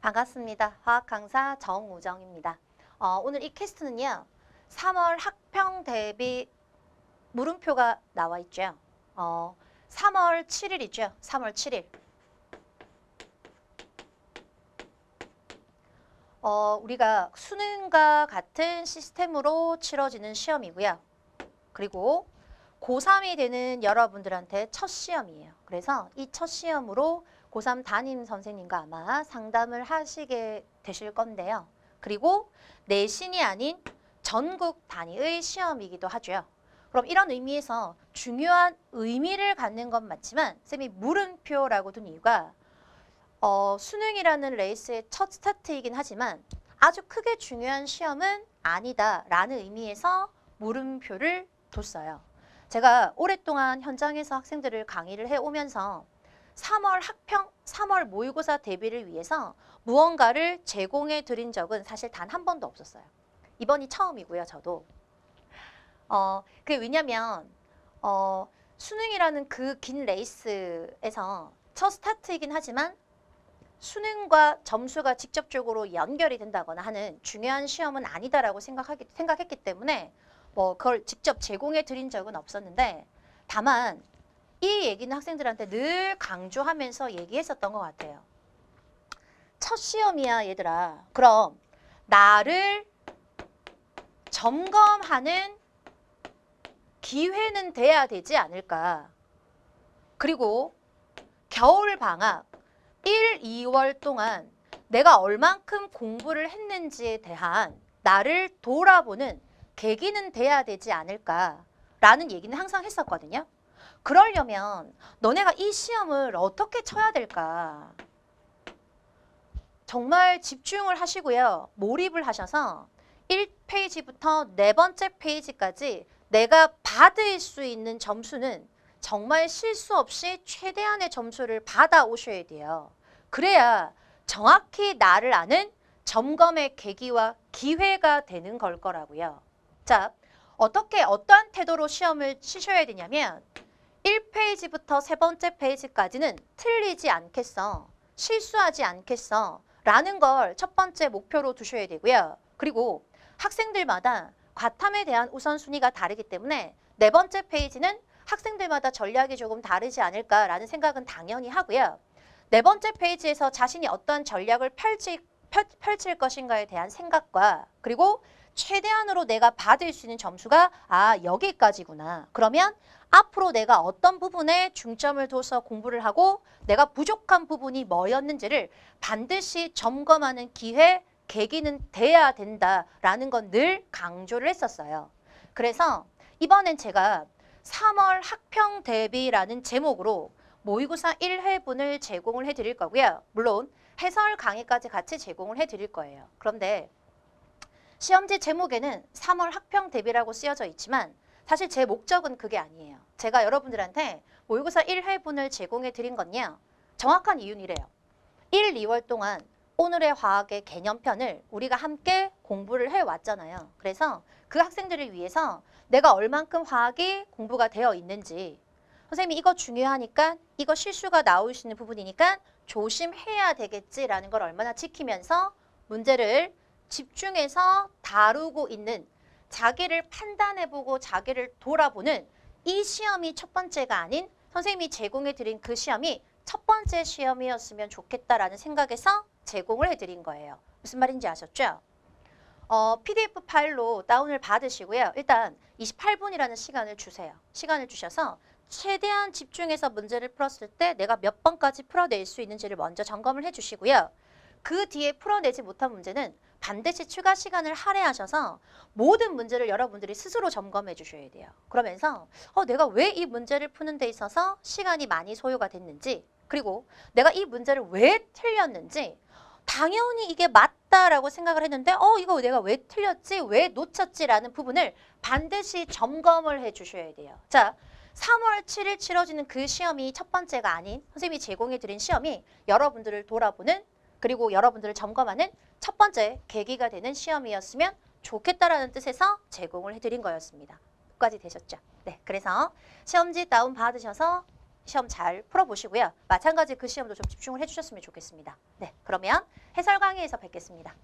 반갑습니다. 화학 강사 정우정입니다. 어, 오늘 이 캐스트는요. 3월 학평 대비 물음표가 나와 있죠. 어, 3월 7일이죠. 3월 7일. 어, 우리가 수능과 같은 시스템으로 치러지는 시험이고요. 그리고 고3이 되는 여러분들한테 첫 시험이에요. 그래서 이 첫 시험으로 고3 담임 선생님과 아마 상담을 하시게 되실 건데요. 그리고 내신이 아닌 전국 단위의 시험이기도 하죠. 그럼 이런 의미에서 중요한 의미를 갖는 건 맞지만 쌤이 물음표라고 둔 이유가 어, 수능이라는 레이스의 첫 스타트이긴 하지만 아주 크게 중요한 시험은 아니다라는 의미에서 물음표를 뒀어요. 제가 오랫동안 현장에서 학생들을 강의를 해오면서 3월 학평, 3월 모의고사 대비를 위해서 무언가를 제공해 드린 적은 사실 단 한 번도 없었어요. 이번이 처음이고요, 저도. 어, 그게 왜냐면 어, 수능이라는 그 긴 레이스에서 첫 스타트이긴 하지만 수능과 점수가 직접적으로 연결이 된다거나 하는 중요한 시험은 아니다라고 생각하기, 생각했기 때문에 뭐 그걸 직접 제공해 드린 적은 없었는데 다만 이 얘기는 학생들한테 늘 강조하면서 얘기했었던 것 같아요. 첫 시험이야 얘들아. 그럼 나를 점검하는 기회는 돼야 되지 않을까. 그리고 겨울 방학 1, 2월 동안 내가 얼만큼 공부를 했는지에 대한 나를 돌아보는 계기는 돼야 되지 않을까라는 얘기는 항상 했었거든요. 그러려면 너네가 이 시험을 어떻게 쳐야 될까? 정말 집중을 하시고요. 몰입을 하셔서 1페이지부터 네 번째 페이지까지 내가 받을 수 있는 점수는 정말 실수 없이 최대한의 점수를 받아오셔야 돼요. 그래야 정확히 나를 아는 점검의 계기와 기회가 되는 걸 거라고요. 자, 어떻게 어떠한 태도로 시험을 치셔야 되냐면 1페이지부터 세 번째 페이지까지는 틀리지 않겠어. 실수하지 않겠어. 라는 걸 첫 번째 목표로 두셔야 되고요. 그리고 학생들마다 과탐에 대한 우선순위가 다르기 때문에 네 번째 페이지는 학생들마다 전략이 조금 다르지 않을까라는 생각은 당연히 하고요. 네 번째 페이지에서 자신이 어떤 전략을 펼칠, 펼칠 것인가에 대한 생각과 그리고 최대한으로 내가 받을 수 있는 점수가 아 여기까지구나. 그러면 앞으로 내가 어떤 부분에 중점을 둬서 공부를 하고 내가 부족한 부분이 뭐였는지를 반드시 점검하는 기회, 계기는 돼야 된다라는 건 늘 강조를 했었어요. 그래서 이번엔 제가 3월 학평 대비라는 제목으로 모의고사 1회분을 제공을 해드릴 거고요. 물론 해설 강의까지 같이 제공을 해드릴 거예요. 그런데 시험지 제목에는 3월 학평 대비라고 쓰여져 있지만 사실 제 목적은 그게 아니에요. 제가 여러분들한테 모의고사 1회분을 제공해 드린 건요. 정확한 이유는 이래요. 1, 2월 동안 오늘의 화학의 개념편을 우리가 함께 공부를 해왔잖아요. 그래서 그 학생들을 위해서 내가 얼만큼 화학이 공부가 되어 있는지 선생님이 이거 중요하니까 이거 실수가 나올 수 있는 부분이니까 조심해야 되겠지라는 걸 얼마나 지키면서 문제를 집중해서 다루고 있는 자기를 판단해보고 자기를 돌아보는 이 시험이 첫 번째가 아닌 선생님이 제공해 드린 그 시험이 첫 번째 시험이었으면 좋겠다라는 생각에서 제공을 해드린 거예요. 무슨 말인지 아셨죠? 어, PDF 파일로 다운을 받으시고요. 일단 28분이라는 시간을 주세요. 시간을 주셔서 최대한 집중해서 문제를 풀었을 때 내가 몇 번까지 풀어낼 수 있는지를 먼저 점검을 해주시고요. 그 뒤에 풀어내지 못한 문제는 반드시 추가 시간을 할애하셔서 모든 문제를 여러분들이 스스로 점검해 주셔야 돼요. 그러면서 어, 내가 왜 이 문제를 푸는 데 있어서 시간이 많이 소요가 됐는지 그리고 내가 이 문제를 왜 틀렸는지 당연히 이게 맞다라고 생각을 했는데 어 이거 내가 왜 틀렸지 왜 놓쳤지라는 부분을 반드시 점검을 해 주셔야 돼요. 자 3월 7일 치러지는 그 시험이 첫 번째가 아닌 선생님이 제공해 드린 시험이 여러분들을 돌아보는 그리고 여러분들을 점검하는 첫 번째 계기가 되는 시험이었으면 좋겠다라는 뜻에서 제공을 해드린 거였습니다. 끝까지 되셨죠? 네, 그래서 시험지 다운 받으셔서 시험 잘 풀어보시고요. 마찬가지 그 시험도 좀 집중을 해주셨으면 좋겠습니다. 네, 그러면 해설 강의에서 뵙겠습니다.